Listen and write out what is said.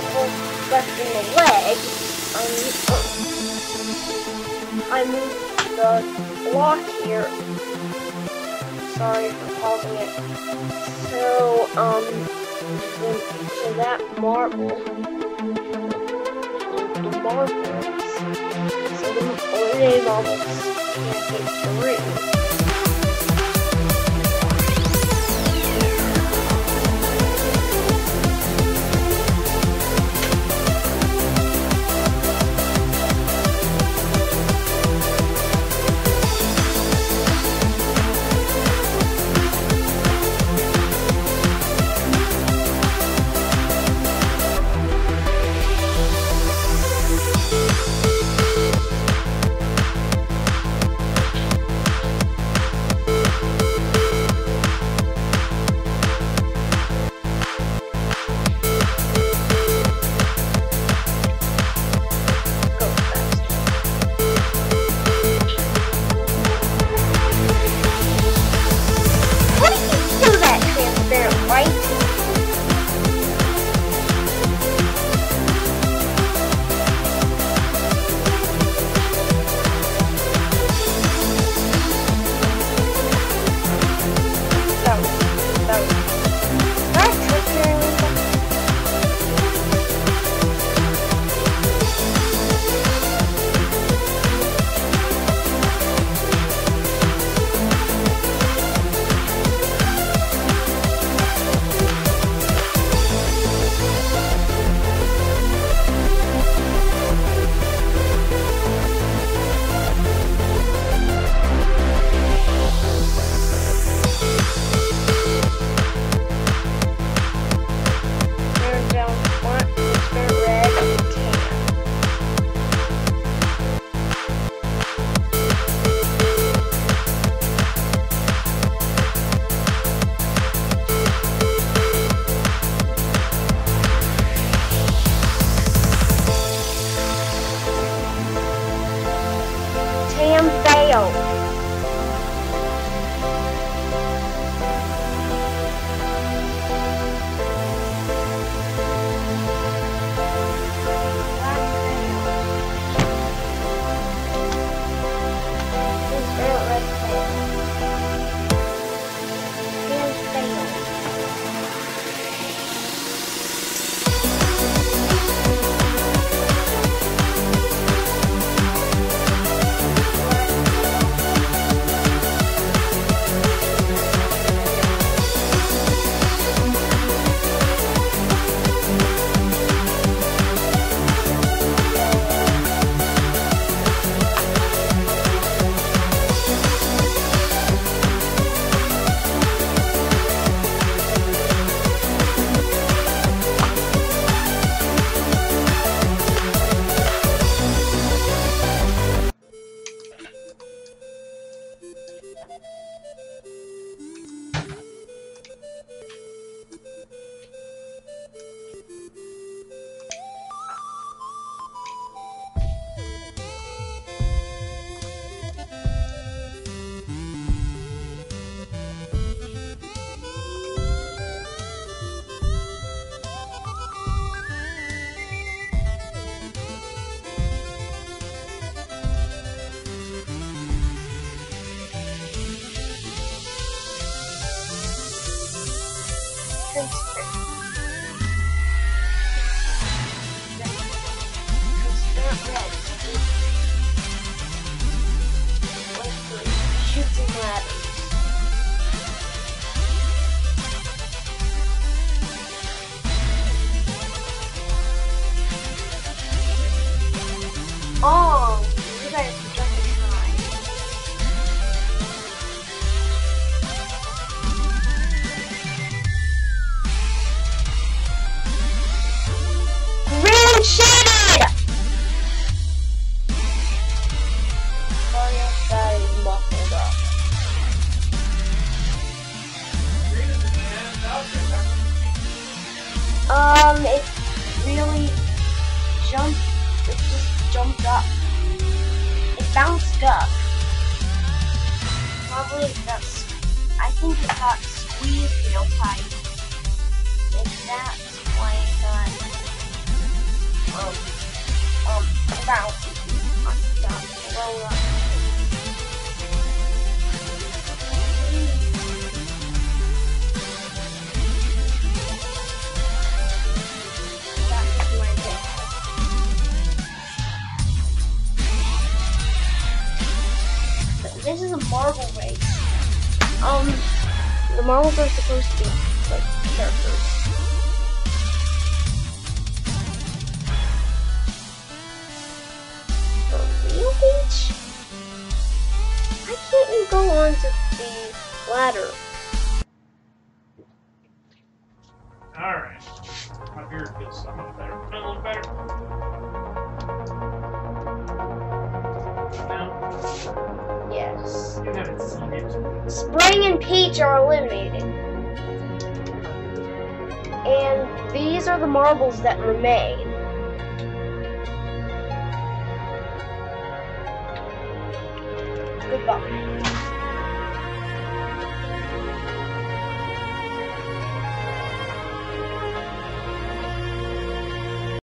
marble left in the leg, um, I moved the block here. Sorry for pausing it. So, um, so that marble, the marbles, so the marbles can't get through. difference Um, it really jumped, it just jumped up. It bounced up. Probably that's, I think it got squeezed real tight. And that's why it got, um, um, bounced. Well, uh, marbles are supposed to be like characters. Real? Why can't you go onto the ladder? Alright. Here it feels a little better. A little better. Spring and Peach are eliminated. And these are the marbles that remain. Goodbye.